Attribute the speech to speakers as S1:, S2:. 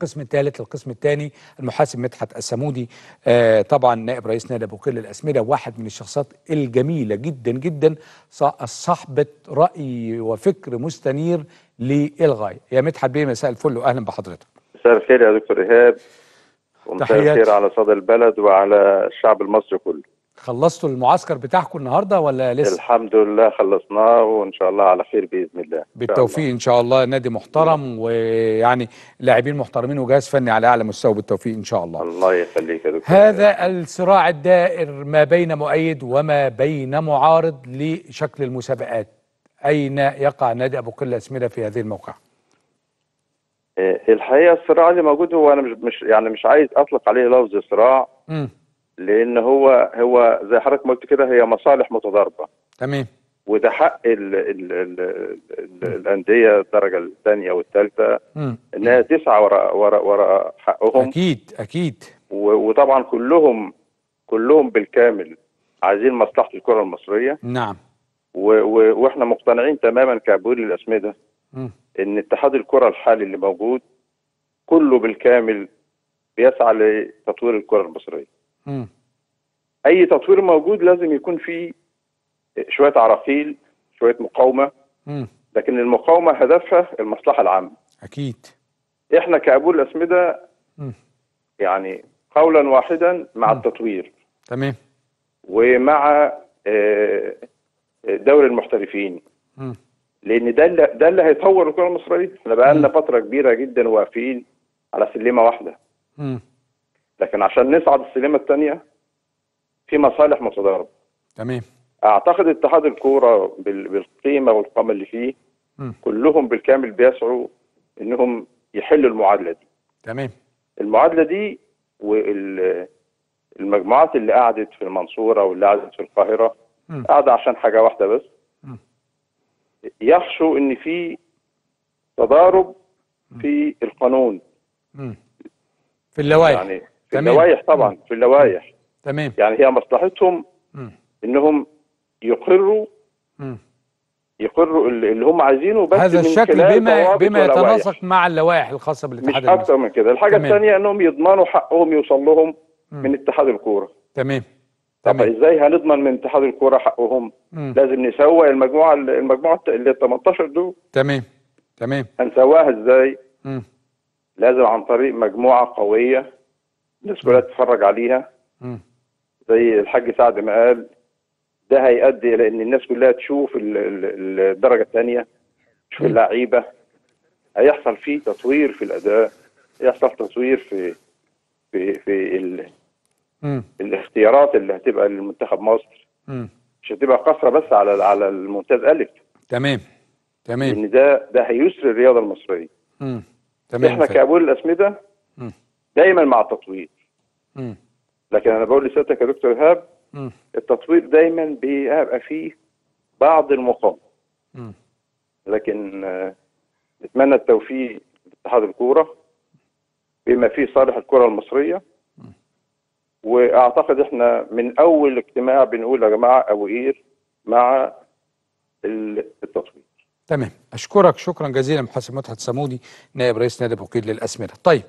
S1: القسم الثالث للقسم الثاني المحاسب مدحت السمودي. آه طبعا نائب رئيس نادي ابو كل الأسمدة واحد من الشخصيات الجميلة جدا جدا صاحبة رأي وفكر مستنير للغايه يا مدحت بيه مساء الفل واهلا بحضرتك.
S2: مساء الخير يا دكتور إيهاب ومساء الخير على صدى البلد وعلى الشعب المصري كله.
S1: خلصتوا المعسكر بتاعكم النهارده ولا لسه؟
S2: الحمد لله خلصناه وإن شاء الله على خير بإذن الله
S1: بالتوفيق إن شاء الله نادي محترم ويعني لاعبين محترمين وجهاز فني على أعلى مستوى بالتوفيق إن شاء الله
S2: الله يخليك يا دكتور
S1: هذا الصراع الدائر ما بين مؤيد وما بين معارض لشكل المسابقات أين يقع نادي أبو قلة اسمده في هذه الموقعه؟
S2: الحقيقة الصراع اللي موجود هو أنا مش يعني مش عايز أطلق عليه لفظ صراع
S1: م.
S2: لأن هو هو زي حضرتك ما قلت كده هي مصالح متضاربة.
S1: تمام.
S2: وده حق ال ال ال ال الأندية الدرجة الثانية والثالثة إنها تسعى وراء وراء وراء حقهم.
S1: أكيد أكيد.
S2: وطبعا كلهم كلهم بالكامل عايزين مصلحة الكرة المصرية.
S1: نعم.
S2: وإحنا مقتنعين تماما كابويل الاسمده إن اتحاد الكرة الحالي اللي موجود كله بالكامل بيسعى لتطوير الكرة المصرية.
S1: م.
S2: أي تطوير موجود لازم يكون فيه شوية عراقيل شوية مقاومة
S1: م.
S2: لكن المقاومة هدفها المصلحة العامة
S1: أكيد
S2: إحنا كابول الأسمدة
S1: م.
S2: يعني قولا واحدا مع م. التطوير
S1: تمام
S2: ومع دوري المحترفين
S1: م.
S2: لأن ده اللي ده اللي هيطور الكرة المصرية إحنا بقى لنا فترة كبيرة جدا واقفين على سلمه واحدة
S1: م.
S2: لكن عشان نصعد السلمه الثانية في مصالح متضاربة.
S1: تمام.
S2: أعتقد اتحاد الكورة بالقيمة والقامة اللي فيه
S1: م.
S2: كلهم بالكامل بيسعوا إنهم يحلوا المعادلة دي.
S1: تمام.
S2: المعادلة دي والمجموعات اللي قعدت في المنصورة واللي قعدت في القاهرة
S1: م.
S2: قاعدة عشان حاجة واحدة بس.
S1: م.
S2: يخشوا إن في تضارب في القانون.
S1: م. في اللوائح.
S2: يعني في اللوائح طبعا في اللوائح.
S1: تمام
S2: يعني هي مصلحتهم
S1: م.
S2: إنهم يقروا
S1: م.
S2: يقروا اللي هم عايزينه بس
S1: هذا
S2: من
S1: الشكل
S2: خلال
S1: بما بما. يتناسق مع اللوائح الخاصة
S2: مش
S1: بالاتحاد
S2: أكتر من كده الحاجة
S1: تمام.
S2: الثانية إنهم يضمنوا حقهم يوصل لهم. من اتحاد الكورة
S1: تمام
S2: طب
S1: تمام
S2: إزاي هنضمن من اتحاد الكورة حقهم
S1: م.
S2: لازم نسوي المجموعة المجموعة اللي 18 دول
S1: تمام تمام
S2: هنسواها إزاي
S1: م.
S2: لازم عن طريق مجموعة قوية الناس كلها تتفرج عليها. زي الحاج سعد ما قال ده هيؤدي إلى إن الناس كلها تشوف ال- ال- الدرجة الثانية تشوف. اللعيبة هيحصل فيه تطوير في الأداء يحصل تطوير في في في ال... الاختيارات اللي هتبقى لمنتخب مصر
S1: م.
S2: مش هتبقى قصره بس على على الممتاز ألف
S1: تمام تمام
S2: لأن ده ده هيسر الرياضة المصرية
S1: م. تمام إحنا.
S2: كابول
S1: الأسمدة.
S2: دايما مع التطوير. لكن أنا بقول لسيادتك يا دكتور
S1: إيهاب.
S2: التطوير دايما بيبقى فيه بعض
S1: المقاومة.
S2: لكن آه، نتمنى التوفيق لاتحاد الكورة بما فيه صالح الكره المصرية. وأعتقد إحنا من أول اجتماع بنقول يا جماعة ابو قير مع ال- التطوير.
S1: تمام. أشكرك. شكرا جزيلا محاسب مدحت سمودي نائب رئيس نادي بوكيل للأسمدة. طيب